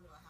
on to a house.